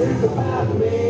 There's about me.